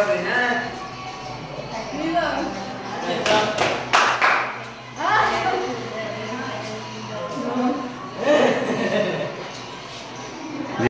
Love it, huh? We.